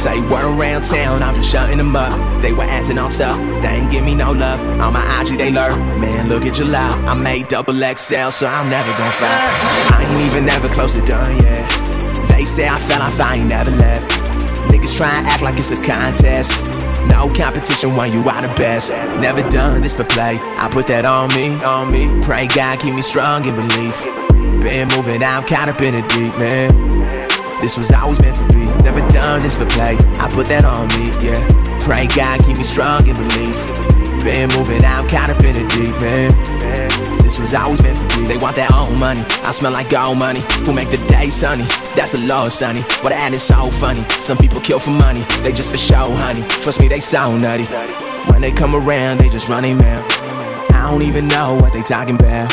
Say word around town, I'm just shutting them up. They were acting all tough, they ain't give me no love. On my IG, they learn. Man, look at your love. I made double XL, so I'm never gon' fight. I ain't even never close to done yet. They say I fell off, I ain't never left. Niggas try and act like it's a contest. No competition when you are the best. Never done this for play. I put that on me, on me. Pray God keep me strong in belief. Been moving, I'm caught up in the deep, man. This was always meant for me. Never done this for play. I put that on me, yeah. Pray God keep me strong in belief. Been moving, I'm caught up in the deep, man. This was always meant for me. They want their own money. I smell like gold money. Who make the day sunny? That's the Lord, sunny. What I add is so funny. Some people kill for money. They just for show, honey. Trust me, they so nutty. When they come around, they just running mouth. I don't even know what they talking about.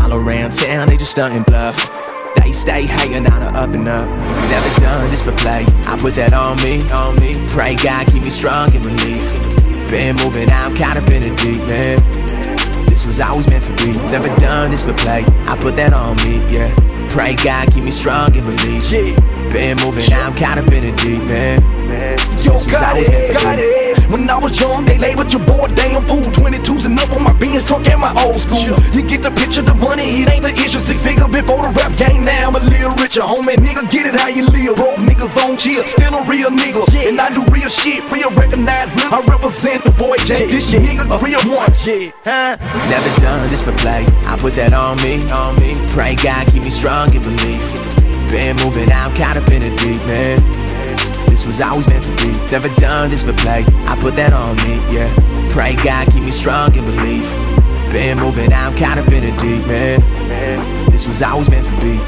All around town, they just stunting bluff. They stay hating on the up and up. Never done this for play. I put that on me, on me. Pray God keep me strong in belief. Been moving, I'm caught up in the deep, man. This was always meant for me. Never done this for play. I put that on me, yeah. Pray God keep me strong in belief. Been moving, I'm caught up in the deep, man. Yo, got it, got it. When I was young, they labeled your boy damn fool. 22s and up on my Benz truck and my old school. You get the picture, the money, it ain't the issue. Six figure before the rap game, now I'm a little richer. Homie, nigga, get it how you live. Broke niggas on chill, still a real nigga. And I do real shit, real recognized. real. I represent the boy J. This your nigga, the real one. Yeah, huh? Never done this for play. I put that on me, on me. Pray God keep me strong in belief. Been moving I'm caught up in the deep man. This was always meant for me. Never done this for play. I put that on me, yeah. Pray God keep me strong in belief. Been moving I'm caught up in the deep man. This was always meant for me.